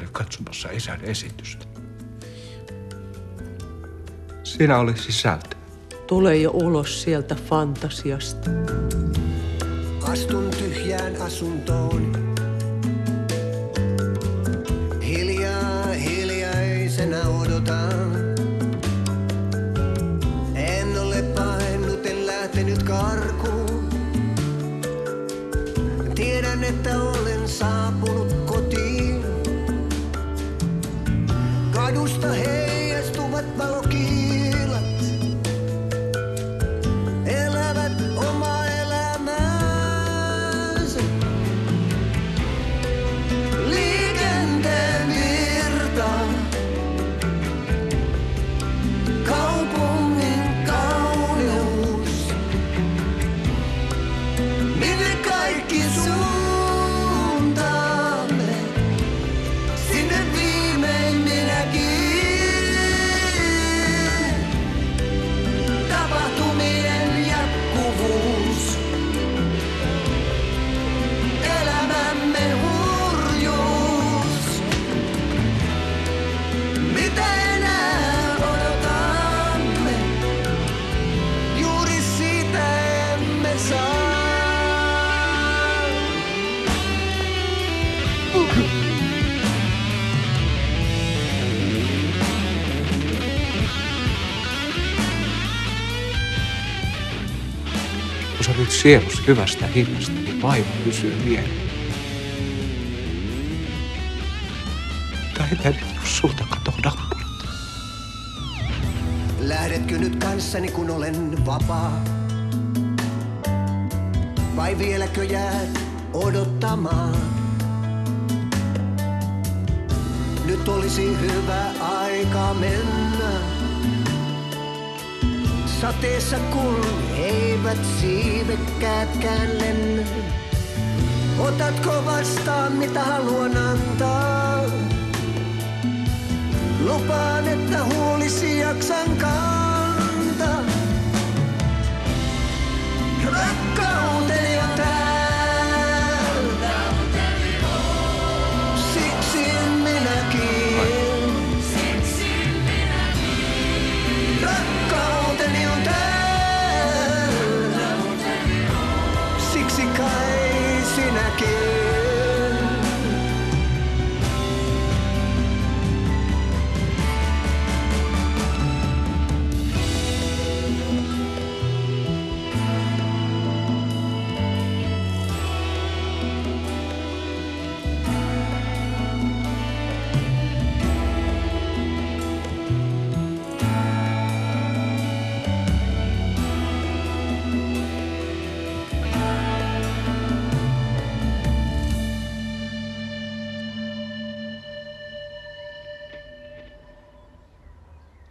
katsomassa isän esitystä. Siinä oli sisältö. Tule jo ulos sieltä fantasiasta. Astun tyhjään asuntoon. Hiljaa hiljaisena odotan. En ole paennut, en lähtenyt karkuun. Tiedän, että olen saapunut Adu stahe, estu vat balok Kun sä olet sielus hyvästä hinnasta, niin vaiva pysyy mieleen. Tai ei sulta kato nappulat. Lähdetkö nyt kanssani, kun olen vapaa? Vai vieläkö jäät odottamaan? Nyt olisi hyvä aika mennä. Sateessa kun eivät siivekkäätkään lennä. Otatko vastaan mitä haluan antaa? Lupaan, että huolisi jaksan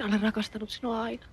Minä olen rakastanut sinua aina.